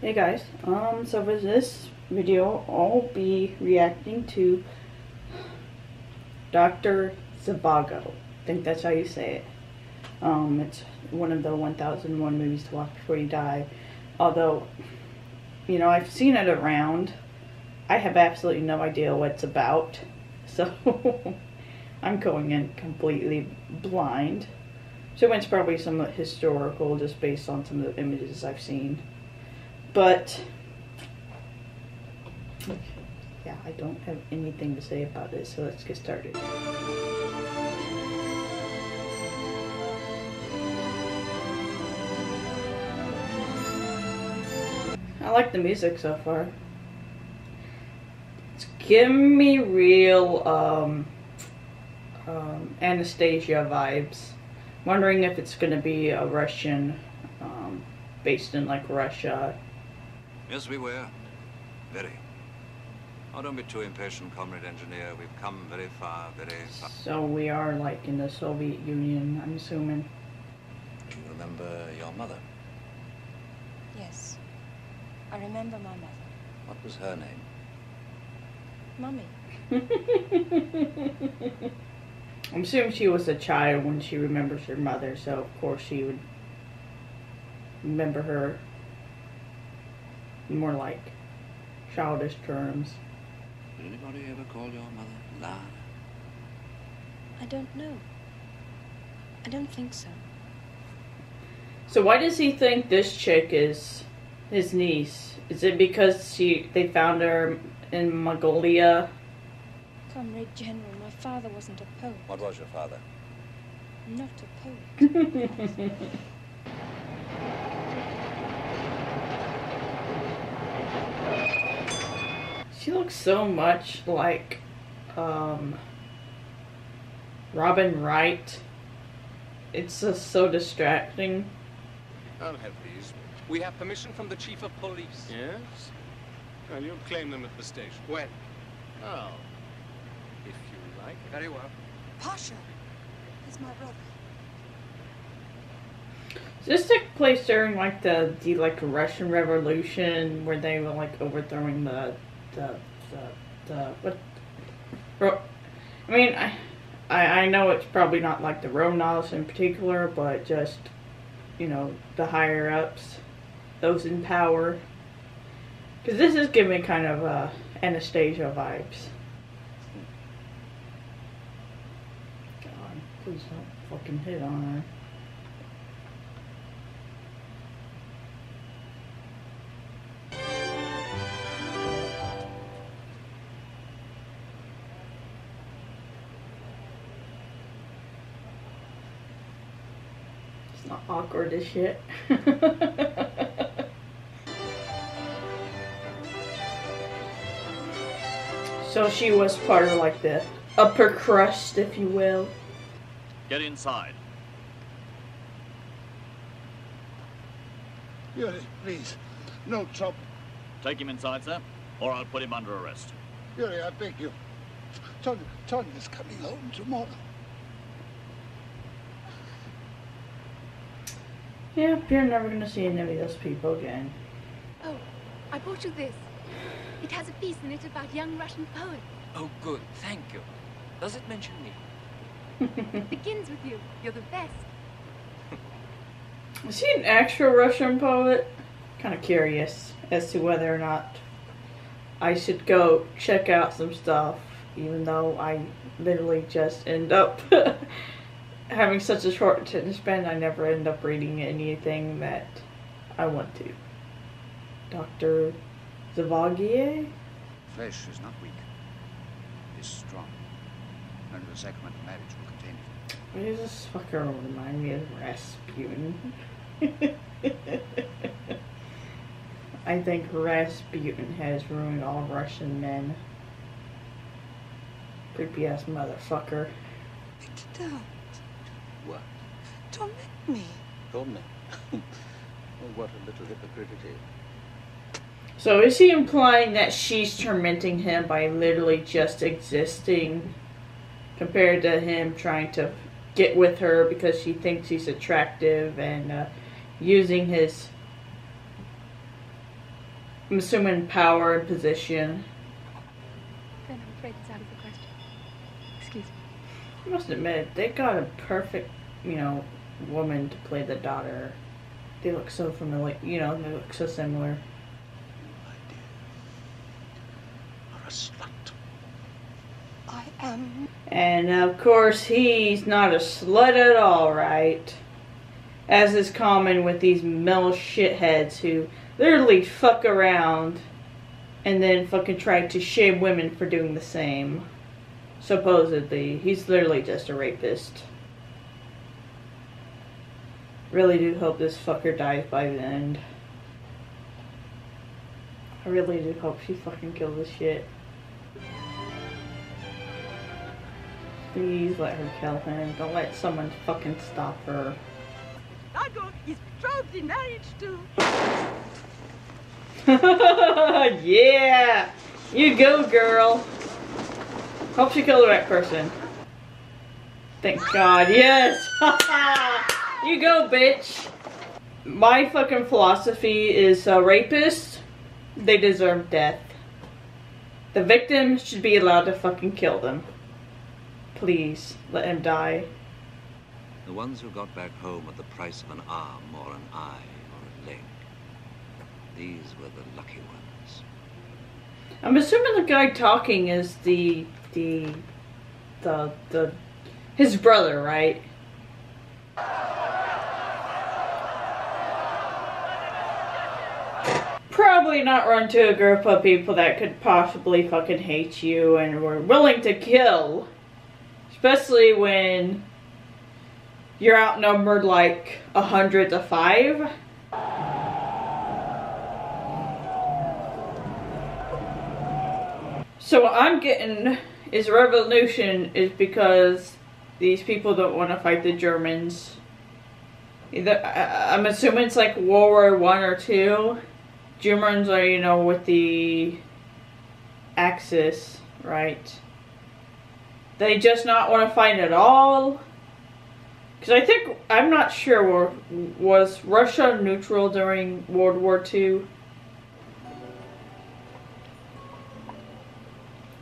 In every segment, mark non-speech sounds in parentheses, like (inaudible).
Hey guys, um, so for this video, I'll be reacting to Dr. Zhivago. I think that's how you say it. Um, it's one of the 1001 movies to watch before you die. Although, you know, I've seen it around. I have absolutely no idea what it's about. (laughs) So, I'm going in completely blind. So it's probably some historical just based on some of the images I've seen. But yeah, I don't have anything to say about this, so let's get started. I like the music so far. It's giving me real um, um, Anastasia vibes. Wondering if it's going to be a Russian, um, based in like Russia. Yes, we were. Very. Oh, don't be too impatient, comrade engineer. We've come very far, very far. So we are like in the Soviet Union, I'm assuming. Do you remember your mother? Yes. I remember my mother. What was her name? Mummy. (laughs) I'm assuming she was a child when she remembers her mother, so of course she would remember her more like childish terms. Did anybody ever call your mother Lara? I don't know. I don't think so. So why does he think this chick is his niece? Is it because she they found her in Mongolia? Comrade General, my father wasn't a poet. What was your father? Not a poet. (laughs) She looks so much like um, Robin Wright. It's just so distracting. I'll have these. We have permission from the chief of police. Yes? Well, you'll claim them at the station. When? Oh. If you like. Very well. Pasha! He's my brother. Does this took place during like the, the like Russian Revolution where they were like overthrowing the the the, the what I mean I, I I know it's probably not like the Romanovs in particular, but just you know the higher ups, those in power. Because this is giving kind of uh, Anastasia vibes. God, please don't fucking hit on her. Not awkward as shit. (laughs) so she was part of like the upper crust, if you will. Get inside. Yuri, please, no trouble. Take him inside, sir, or I'll put him under arrest. Yuri, I beg you. Tony, Tony is coming home tomorrow. Yep, you're never gonna see any of those people again. Oh, I brought you this. It has a piece in it about young Russian poets. Oh, good. Thank you. Does it mention me? (laughs) It begins with you. You're the best. Is he an actual Russian poet? Kind of curious as to whether or not I should go check out some stuff, even though I literally just end up (laughs) having such a short attention span. I never end up reading anything that I want to. Dr. Zhivago? Flesh is not weak. It is strong. And the sacrament of marriage will contain it. Why does this fucker remind me of Rasputin? (laughs) I think Rasputin has ruined all Russian men. Creepy ass motherfucker. Don't. What? Torment me. Torment? (laughs) oh, what a little hypocrite it is. So is he implying that she's tormenting him by literally just existing compared to him trying to get with her because she thinks he's attractive and uh, using his I'm assuming power and position. Then I'm afraid it's out of the question. Excuse me. I must admit, they got a perfect, you know, woman to play the daughter. They look so familiar, you know, they look so similar. You're a slut. I am. And of course, he's not a slut at all, right? As is common with these male shitheads who literally fuck around and then fucking try to shame women for doing the same. Supposedly. He's literally just a rapist. Really do hope this fucker dies by the end. I really do hope she fucking kills this shit. Please let her kill him. Don't let someone fucking stop her. Is betrothed in marriage to. (laughs) yeah! You go, girl. Hope she killed the right person. Thank God. Yes! (laughs) you go, bitch. My fucking philosophy is uh, rapists, they deserve death. The victim should be allowed to fucking kill them. Please, let him die. The ones who got back home at the price of an arm or an eye or a leg. These were the lucky ones. I'm assuming the guy talking is the the the the his brother, right? Probably not run to a group of people that could possibly fucking hate you and were willing to kill. Especially when you're outnumbered like a hundred to five. So what I'm getting is revolution is because these people don't want to fight the Germans. Either I'm assuming it's like World War One or two. Germans are you know with the Axis, right? They just not want to fight at all. Because I think I'm not sure was Russia neutral during World War II?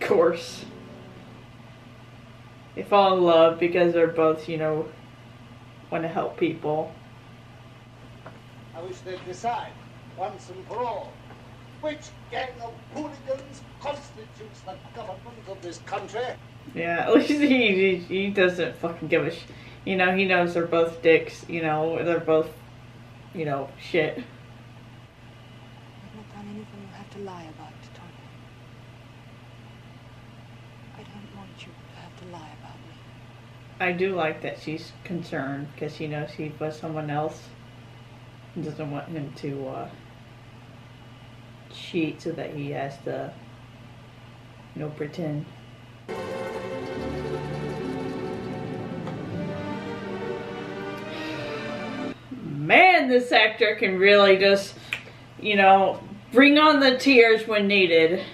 Of course. They fall in love because they're both, you know, want to help people. I wish they'd decide, once and for all, which gang of hooligans constitutes the government of this country. Yeah, at (laughs) least he, he, he doesn't fucking give a sh- You know, he knows they're both dicks, you know, they're both, you know, shit. I've not done anything you have to lie about, Tony. I don't want you to have to lie about me. I do like that she's concerned because she knows he was someone else. and Doesn't want him to uh, cheat so that he has to, you know, pretend. Man, this actor can really just, you know, bring on the tears when needed.